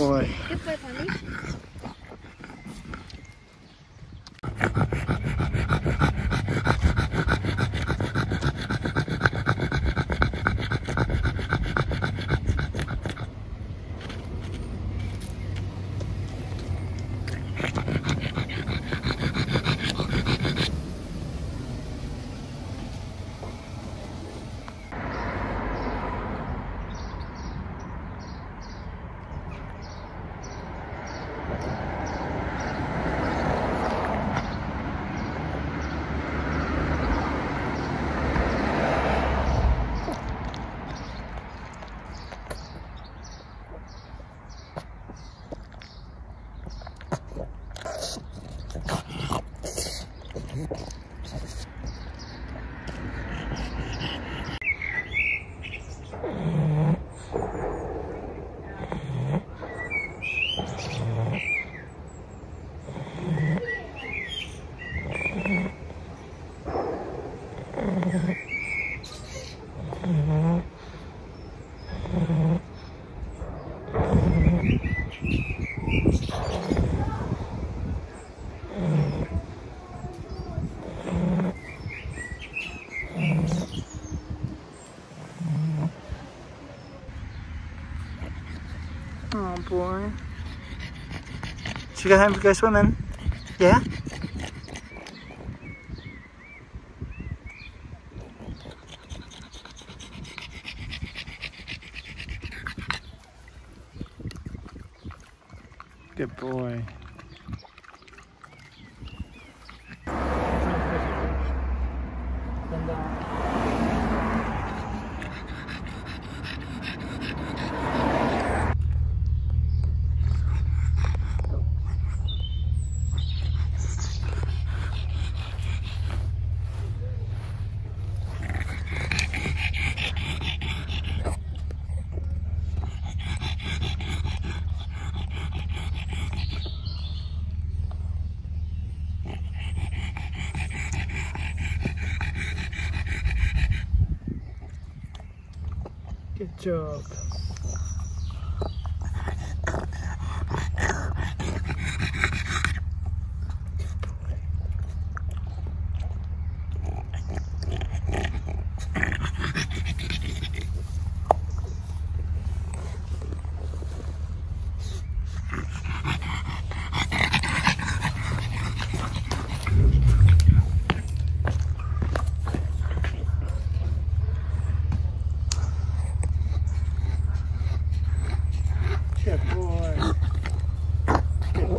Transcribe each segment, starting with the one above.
boy. Good boy, Tommy. Mm-hmm. Oh boy. Should we go home and go swimming? Yeah? Good boy. Good job.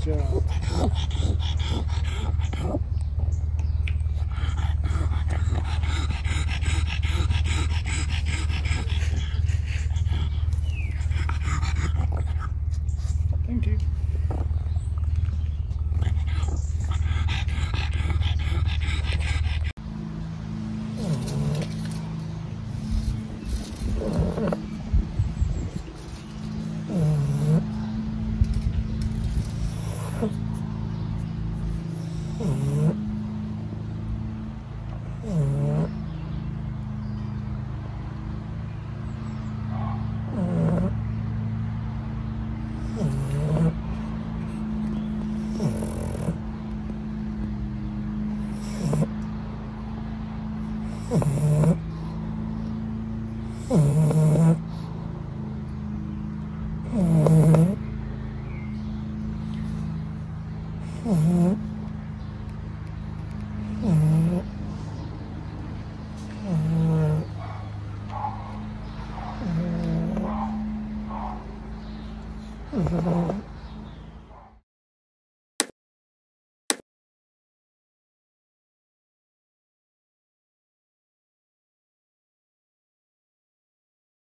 job. Mm-hmm.